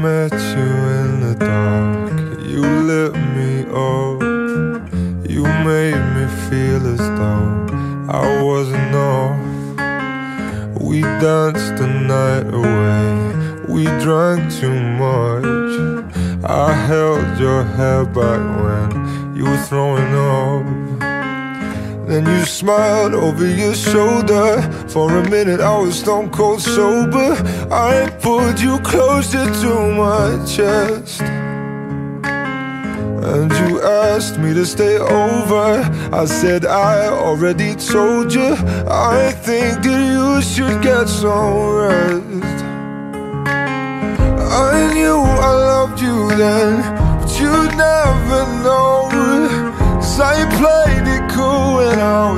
met you in the dark. You lit me up. You made me feel as though I wasn't off. We danced the night away. We drank too much. I held your hair back when you were throwing up. Then you smiled over your shoulder. For a minute, I was stone cold sober. I pulled you closer to my chest. And you asked me to stay over. I said, I already told you. I think that you should get some rest. I knew I loved you then, cool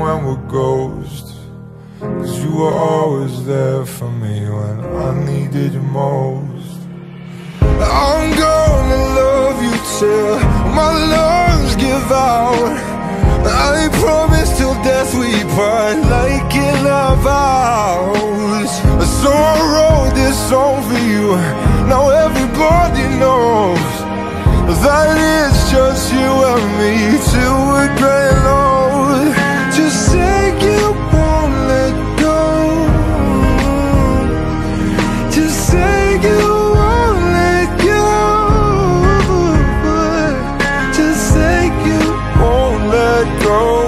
when we're ghosts. Cause you were always there for me when I needed you most. I'm gonna love you till my lungs give out. I promise till death we part like in our vows So I wrote this song for you. Now everybody knows that it's just you and me till we're gray let go.